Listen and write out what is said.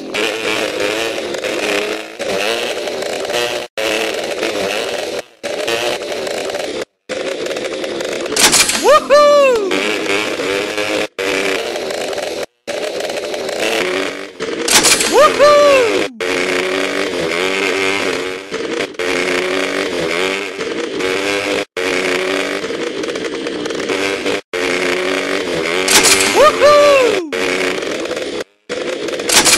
Yeah.